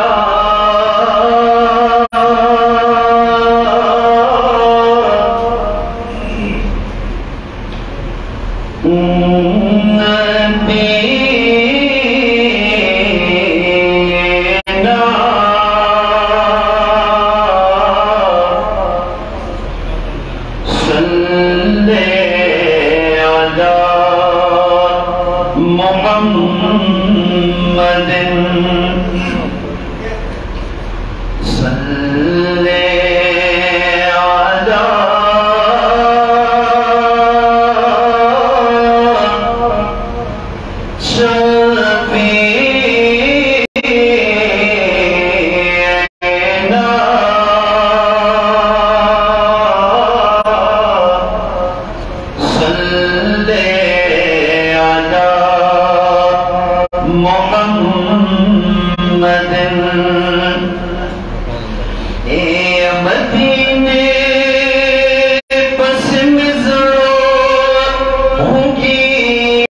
아 منهنجي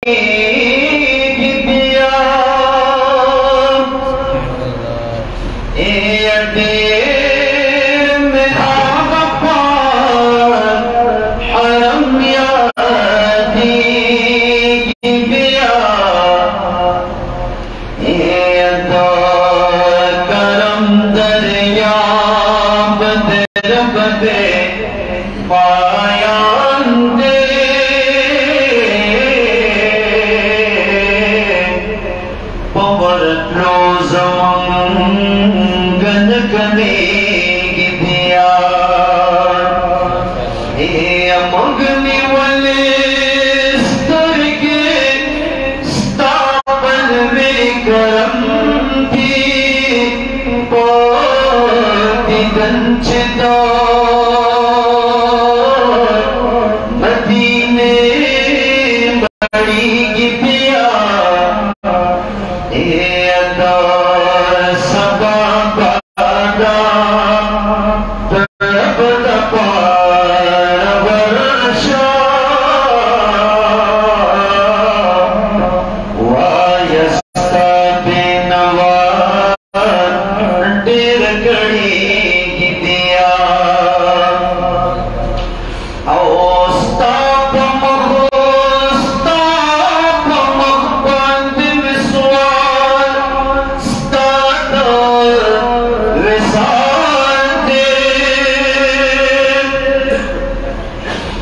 but it knows among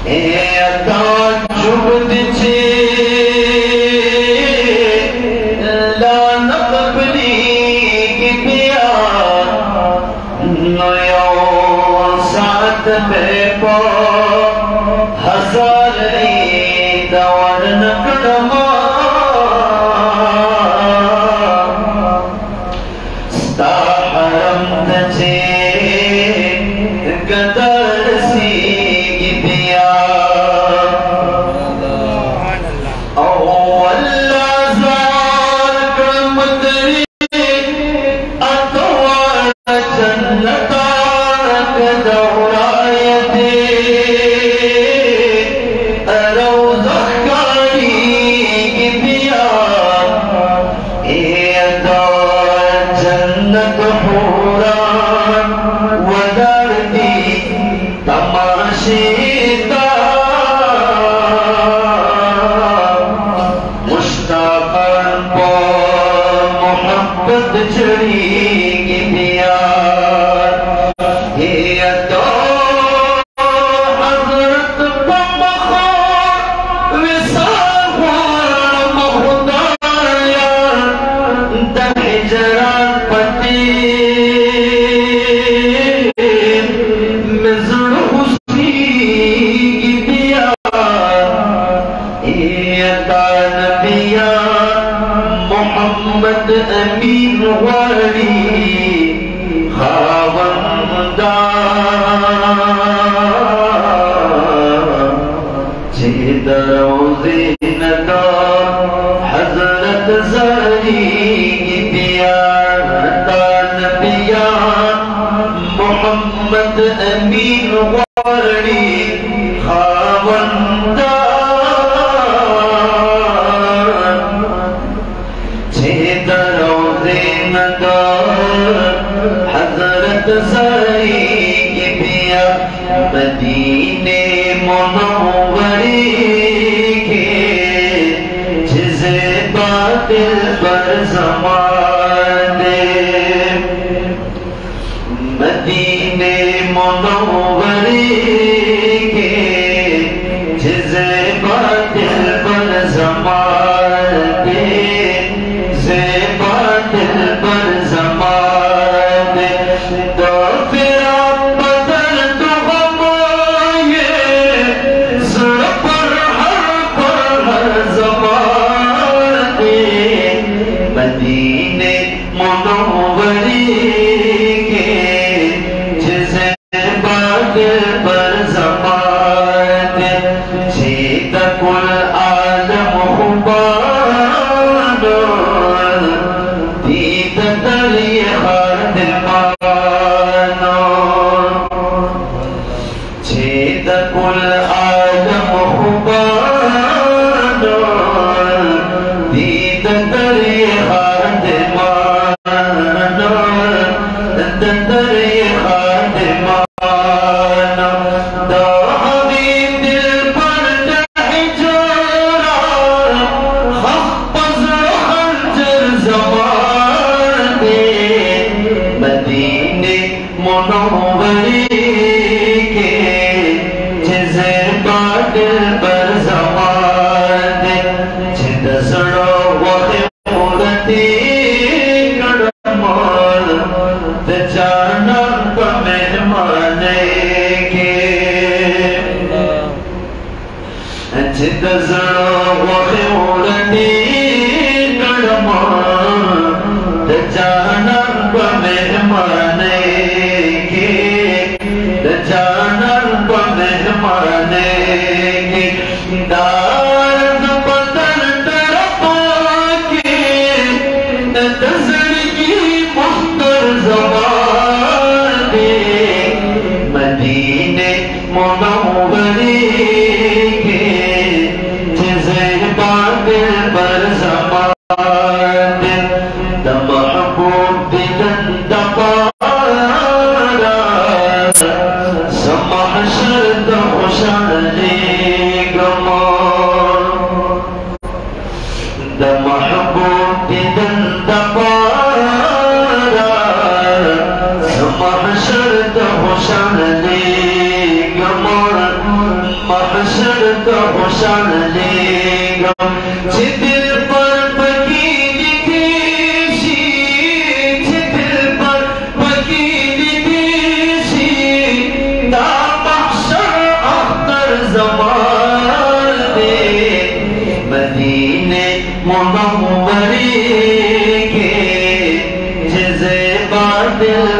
এত চুপ দিচ্ছে न हज़रत सारी दिल पर समा മദീനെ മനോവരേ زدت زرق خير Uh... بالله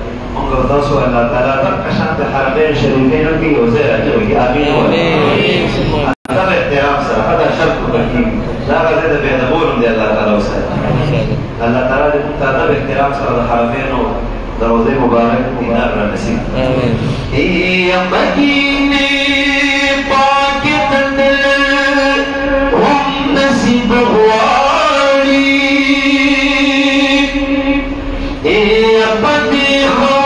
Allah Subhanahu wa taala berkesan terhadap syarikin lagi wazat lagi amin amin هذا احترام صراحة هذا شرط بكين لا بد هذا بيدبولهم دي الله تعالى وسائل الله تعالى دي كنت هذا باحترام صراحة الحرمين ودروزي مبارك ونار النسيم آمين. هي مدينة باكتة هم نسيب غواري هي بديخة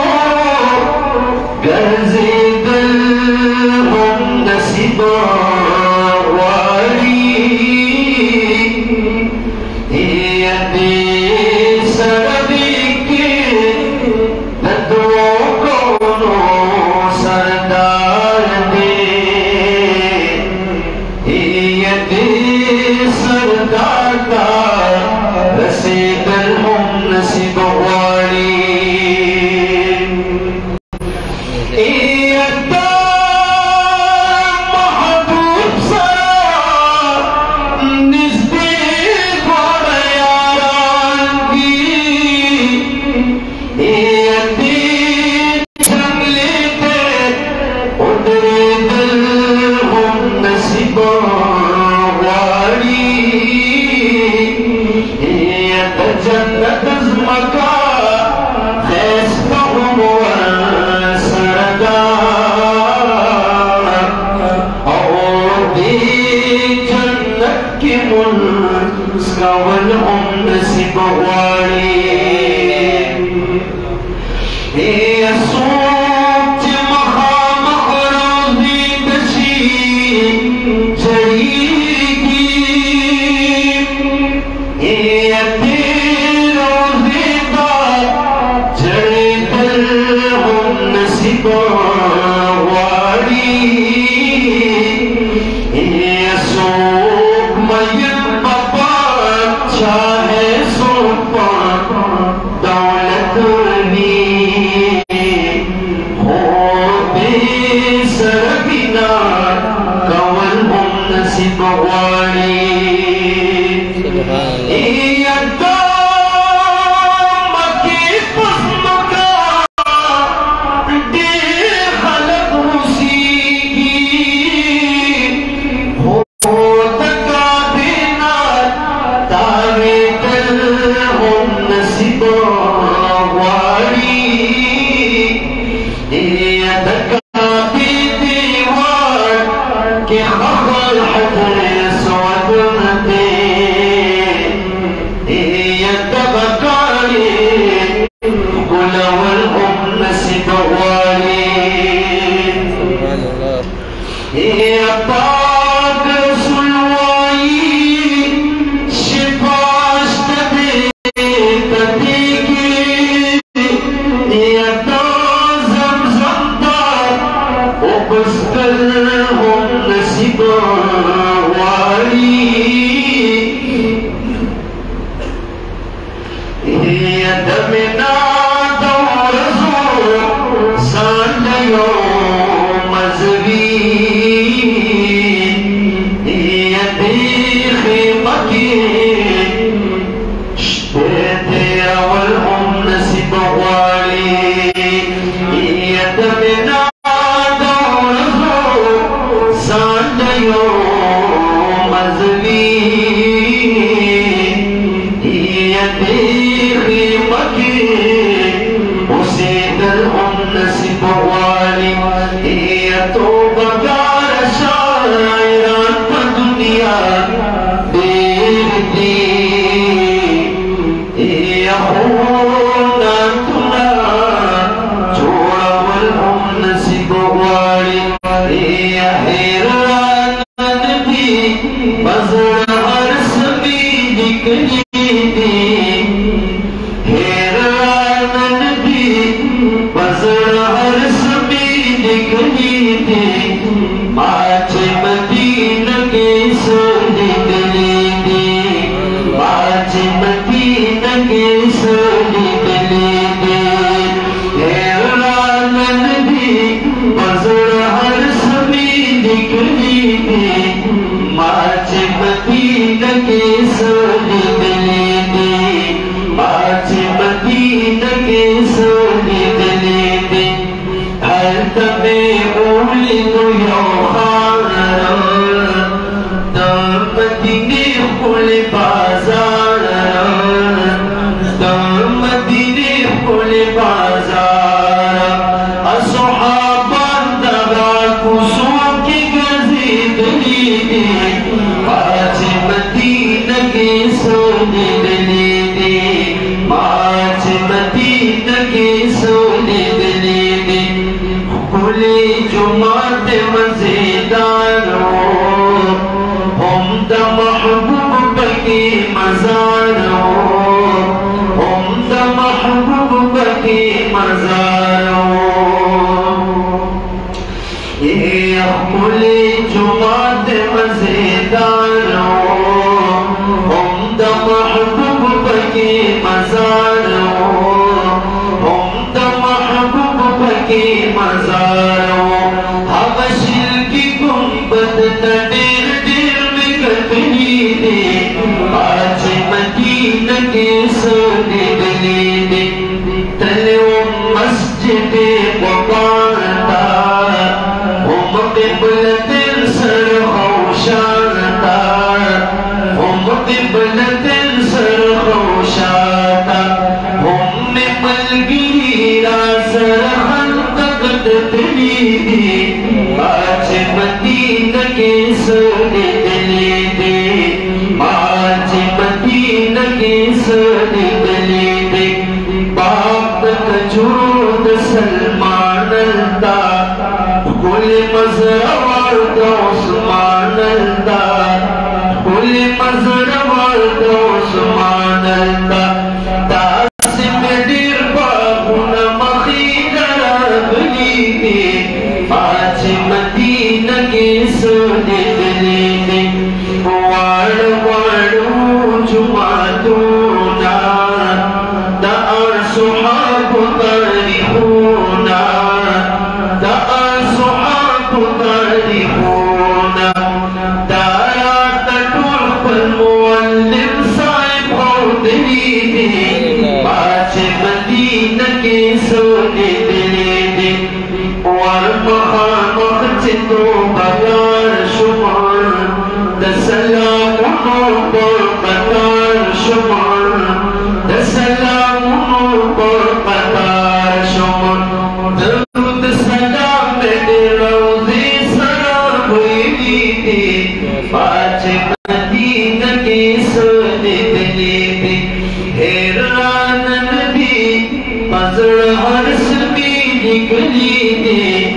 Bye. முன் கவல் உம் சிபவாளி ஏ அசூ نظر عرض میں نکلی دیکھ is سبی نکلی